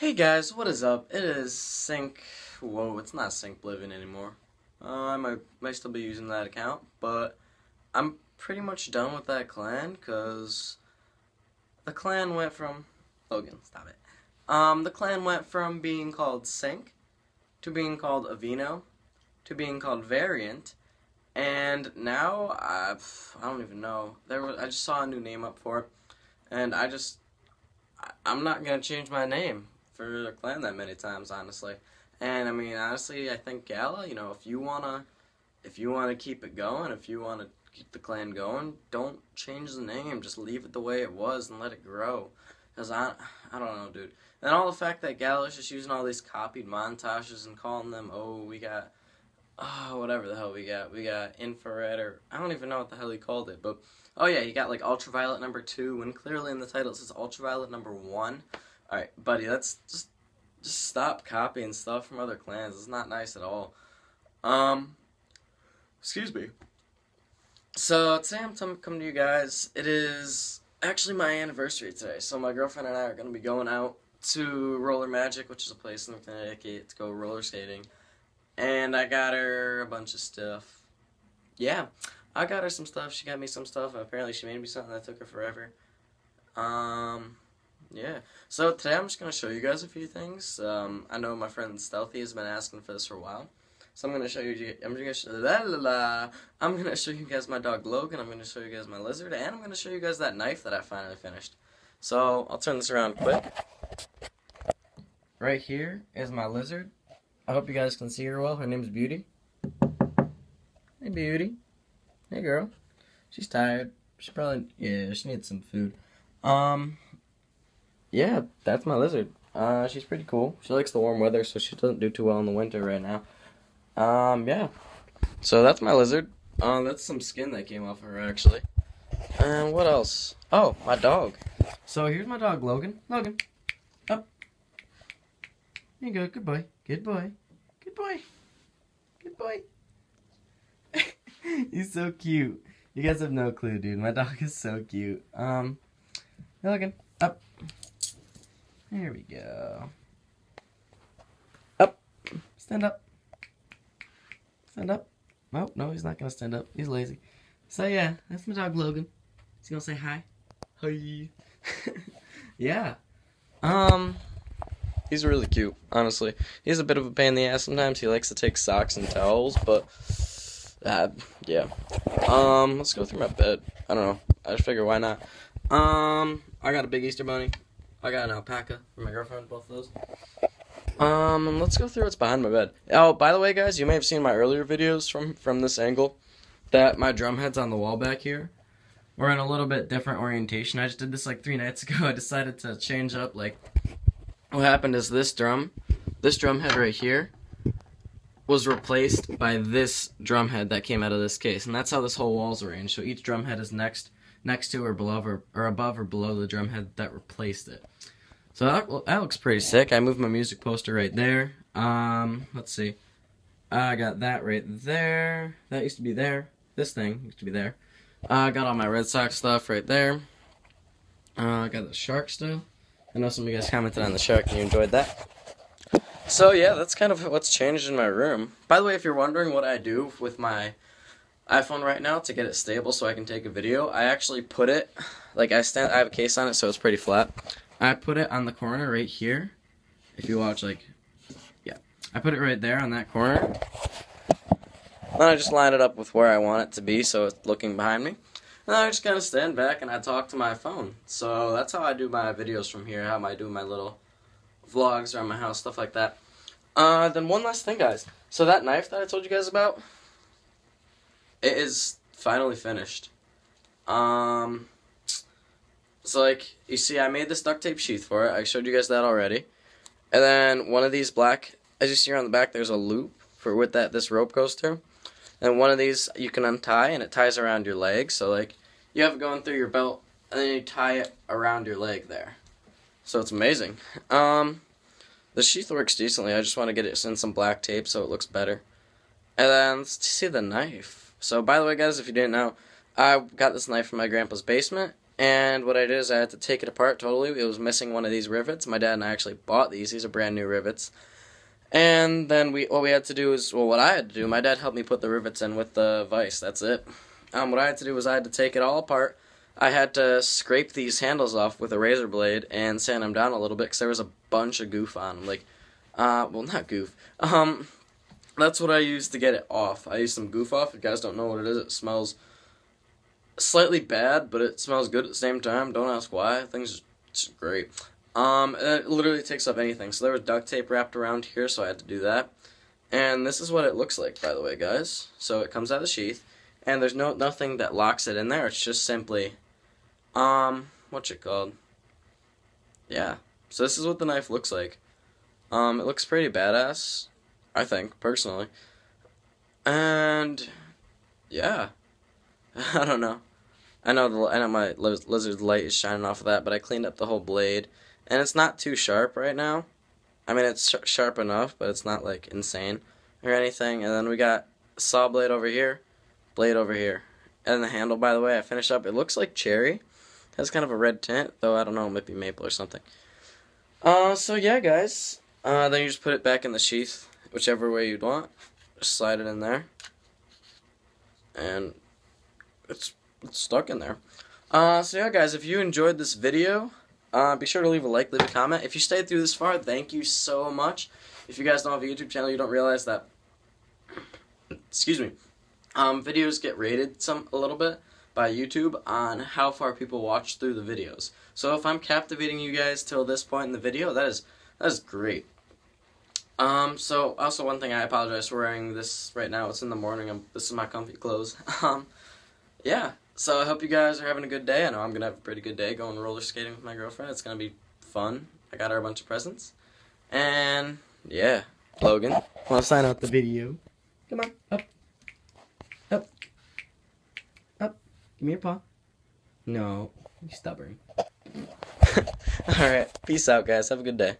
Hey guys, what is up? It is Sync. Whoa, it's not Sync Oblivion anymore. Uh, I might, might still be using that account, but I'm pretty much done with that clan because the clan went from. Logan, stop it. Um, the clan went from being called Sync to being called Avino to being called Variant, and now I, I don't even know. There was I just saw a new name up for it, and I just I, I'm not gonna change my name for a clan that many times, honestly. And I mean, honestly, I think Gala, you know, if you wanna, if you wanna keep it going, if you wanna keep the clan going, don't change the name. Just leave it the way it was and let it grow. Cause I, I don't know, dude. And all the fact that Gala's just using all these copied montages and calling them, oh, we got, oh, whatever the hell we got. We got infrared or I don't even know what the hell he called it, but oh yeah, you got like ultraviolet number two when clearly in the title it says ultraviolet number one. All right, buddy, let's just just stop copying stuff from other clans. It's not nice at all. Um, excuse me. So today I'm coming to you guys. It is actually my anniversary today. So my girlfriend and I are gonna be going out to Roller Magic, which is a place in Connecticut to go roller skating. And I got her a bunch of stuff. Yeah, I got her some stuff. She got me some stuff. Apparently, she made me something that took her forever. Um, yeah. So today I'm just gonna show you guys a few things. Um, I know my friend Stealthy has been asking for this for a while, so I'm gonna show you. I'm gonna show, la, la, la. I'm gonna show you guys my dog Logan. I'm gonna show you guys my lizard, and I'm gonna show you guys that knife that I finally finished. So I'll turn this around quick. Right here is my lizard. I hope you guys can see her well. Her name's Beauty. Hey Beauty. Hey girl. She's tired. She probably yeah. She needs some food. Um yeah, that's my lizard. Uh, she's pretty cool. She likes the warm weather, so she doesn't do too well in the winter right now. Um, yeah. So that's my lizard. Uh, that's some skin that came off of her, actually. And what else? Oh, my dog. So here's my dog, Logan. Logan, up. There you go. Good boy. Good boy. Good boy. Good boy. He's so cute. You guys have no clue, dude. My dog is so cute. Um, Logan, up. There we go. Up. Stand up. Stand up. Oh, no, he's not going to stand up. He's lazy. So, yeah, that's my dog Logan. He's going to say hi. Hi. yeah. Um, he's really cute, honestly. He's a bit of a pain in the ass sometimes. He likes to take socks and towels, but, uh, yeah. Um, let's go through my bed. I don't know. I just figure why not. Um, I got a big Easter bunny. I got an alpaca for my girlfriend, both of those. Um, let's go through what's behind my bed. Oh, by the way, guys, you may have seen my earlier videos from from this angle. That my drum head's on the wall back here. We're in a little bit different orientation. I just did this like three nights ago. I decided to change up. Like, what happened is this drum, this drum head right here, was replaced by this drum head that came out of this case, and that's how this whole wall's arranged. So each drum head is next next to or below or, or above or below the drum head that replaced it. So that, that looks pretty sick. I moved my music poster right there. Um, let's see. I got that right there. That used to be there. This thing used to be there. Uh, I got all my Red Sox stuff right there. Uh, I got the shark still. I know some of you guys commented on the shark and you enjoyed that. So yeah, that's kind of what's changed in my room. By the way, if you're wondering what I do with my iPhone right now to get it stable so I can take a video. I actually put it, like I stand, I have a case on it so it's pretty flat. I put it on the corner right here. If you watch, like, yeah. I put it right there on that corner. Then I just line it up with where I want it to be so it's looking behind me. And I just kind of stand back and I talk to my phone. So that's how I do my videos from here, how I do my little vlogs around my house, stuff like that. Uh, then one last thing, guys. So that knife that I told you guys about, it is finally finished. Um, so like you see, I made this duct tape sheath for it. I showed you guys that already. And then one of these black, as you see on the back, there's a loop for with that this rope goes through. And one of these you can untie and it ties around your leg. So like you have it going through your belt and then you tie it around your leg there. So it's amazing. Um, the sheath works decently. I just want to get it in some black tape so it looks better. And then see the knife. So, by the way, guys, if you didn't know, I got this knife from my grandpa's basement, And what I did is I had to take it apart totally. It was missing one of these rivets. My dad and I actually bought these. These are brand new rivets. And then we what we had to do is well what I had to do, my dad helped me put the rivets in with the vise. That's it. Um, what I had to do was I had to take it all apart. I had to scrape these handles off with a razor blade and sand them down a little bit because there was a bunch of goof on them. Like, uh, well, not goof. Um, that's what I use to get it off. I use some goof off. If you guys don't know what it is, it smells slightly bad, but it smells good at the same time. Don't ask why. Things just great. Um, it literally takes up anything. So there was duct tape wrapped around here, so I had to do that. And this is what it looks like, by the way, guys. So it comes out of the sheath, and there's no nothing that locks it in there. It's just simply, um, what's it called? Yeah. So this is what the knife looks like. Um, it looks pretty badass, I think, personally. And, yeah. I don't know. I know the I know my lizard light is shining off of that, but I cleaned up the whole blade, and it's not too sharp right now. I mean, it's sh sharp enough, but it's not like insane or anything. And then we got saw blade over here, blade over here, and the handle. By the way, I finished up. It looks like cherry. It has kind of a red tint, though I don't know, it might be maple or something. Uh, so yeah, guys. Uh, then you just put it back in the sheath, whichever way you'd want. Just slide it in there, and it's, it's stuck in there. Uh, so yeah, guys, if you enjoyed this video, uh, be sure to leave a like, leave a comment. If you stayed through this far, thank you so much. If you guys don't have a YouTube channel, you don't realize that, excuse me, um, videos get rated some a little bit by YouTube on how far people watch through the videos. So if I'm captivating you guys till this point in the video, that is that is great. Um, so also one thing I apologize for wearing this right now. It's in the morning. I'm, this is my comfy clothes. um, yeah, so I hope you guys are having a good day. I know I'm going to have a pretty good day going roller skating with my girlfriend. It's going to be fun. I got her a bunch of presents. And, yeah, Logan, want to sign out the video? Come on, up, up, up. Give me your paw. No, you stubborn. Alright, peace out, guys. Have a good day.